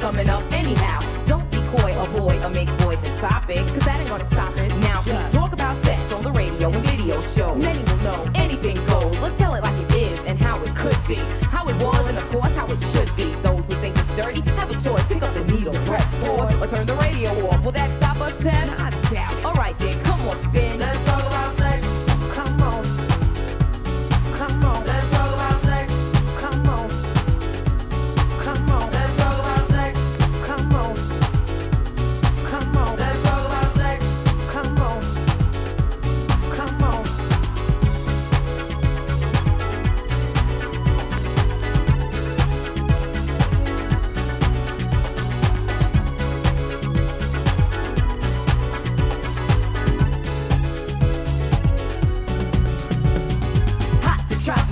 coming up anyhow. Don't be coy, avoid, or make void the topic, cause that ain't gonna stop it. Now, we talk about sex on the radio and video show. Many will know anything goes. Let's tell it like it is and how it could be. How it was and of course how it should be. Those who think it's dirty have a choice. Pick up the needle, press pause, or turn the radio off. Will that stop us, Pep?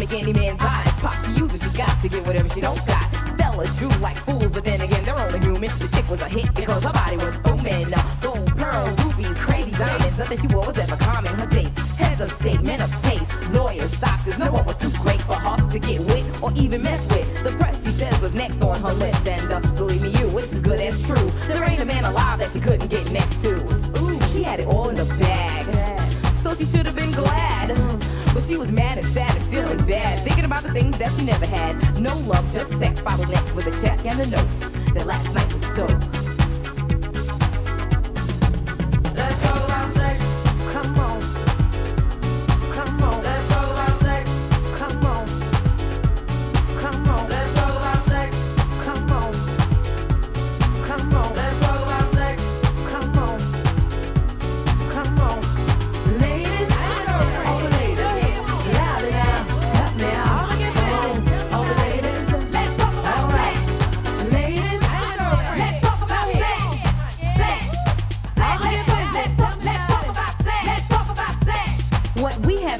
To any man's eyes pop to use what she got to get whatever she don't got. Fellas do like fools, but then again, they're only human. The chick was a hit because her body was booming. Gold, pearls, rubies, crazy diamonds. Nothing she wore was ever common. Her dates, heads of state, men of taste, lawyers, doctors. No one was too great for her to get with or even mess with. The press, she says, was next on her list. And uh, believe me, you, it's as good as true. There ain't a man alive that she couldn't get next to. Ooh, she had it all in the bag. So she should have been glad. She was mad and sad and feeling bad. Thinking about the things that she never had. No love, just sex. Next with a check and a note. That last night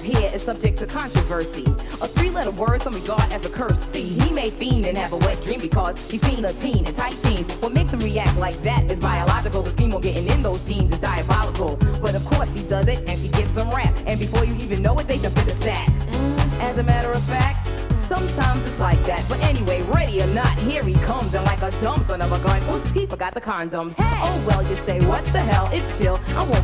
here is subject to controversy. A three-letter word some regard as a curse. See, he may fiend and have a wet dream because he's seen a teen in tight jeans. What makes him react like that is biological. The scheme getting in those jeans is diabolical. But of course he does it, and she gives him rap. And before you even know it, they jump into sack. As a matter of fact, sometimes it's like that. But anyway, ready or not, here he comes. And like a dumb son of a gun, oops, he forgot the condoms. Hey. Oh well, you say, what the hell? It's chill. I won't